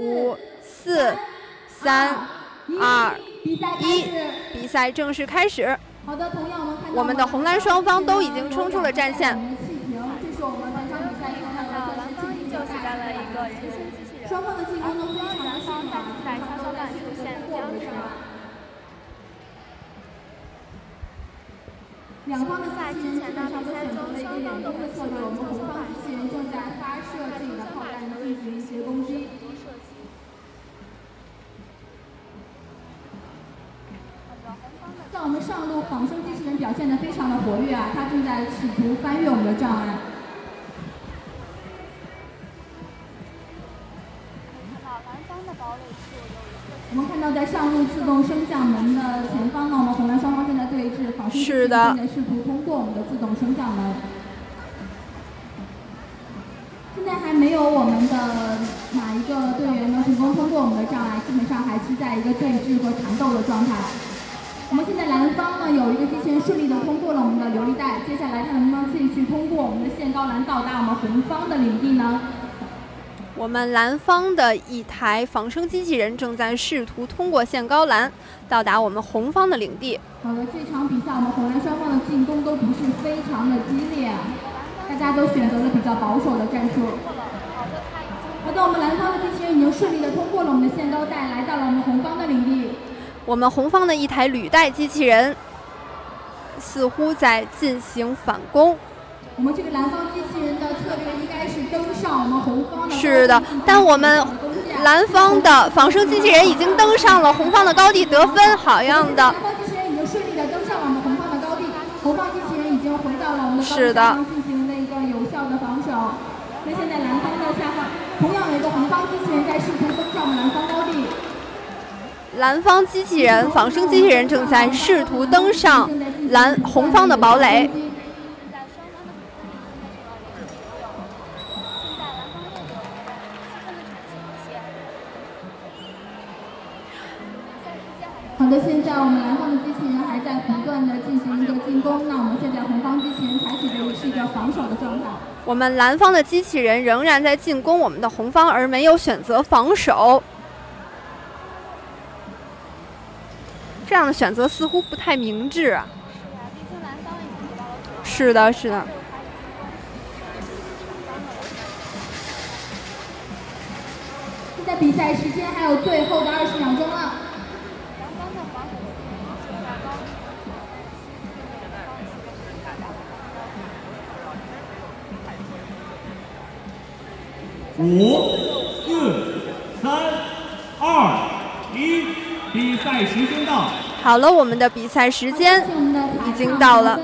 五、四、三、二、一。，比赛正式开始。好的，同样我们看到我们的红蓝双方都已经冲出了战线这是我们本场比赛用到的算是气瓶就携带了一个人形机器人，双方的进攻都非常的顺畅，在跷跷板出现僵持。两方的机器人基本上都选择了一个远攻的我们红方机器人正在发射自己的炮弹进行一些攻击。在我们上路，仿生机器人表现得非常的活跃啊，它正在试图翻越我们的障碍。我们看到在上路自动升降门的前方呢，我们红蓝双方正在对峙，仿生机器人是的正在试图通过我们的自动升降门。现在还没有我们的哪一个队员能成功通过我们的障碍，基本上还是在一个对峙和缠斗的状态。我们现在蓝方呢有一个机器人顺利的通过了我们的琉璃带，接下来它能不能继续通过我们的限高栏到达我们红方的领地呢？我们蓝方的一台仿生机器人正在试图通过限高栏，到达我们红方的领地。好的，这场比赛我们红蓝双方的进攻都不是非常的激烈，啊，大家都选择了比较保守的战术。好的，我们蓝方的机器人已经顺利的通过了我们的限高带，来到了我们红方的领地。我们红方的一台履带机器人似乎在进行反攻。我们这个蓝方机器人的策略应该是登上我们红方的。是的，但我们蓝方的仿生机器人已经登上了红方的高地得分，好样的蓝！方机器人已经顺利的登上了我们红方的高地，红方机器人已经回到了我们的高地是的进行了一个有效的防守。那现在蓝方的下方同样有一个红方机器人在试图登上我们蓝方。蓝方机器人仿生机器人正在试图登上蓝红方的堡垒。好的，现在我们蓝方的机器人还在不断的进行一个进攻，那我们现在红方机器人采取的也是一个防守的状态。我们蓝方的机器人仍然在进攻我们的红方，而没有选择防守。这样的选择似乎不太明智是的，是的。现在比赛时间还有最后的二十秒钟了。五、四、三、比赛时间到。好了，我们的比赛时间已经到了。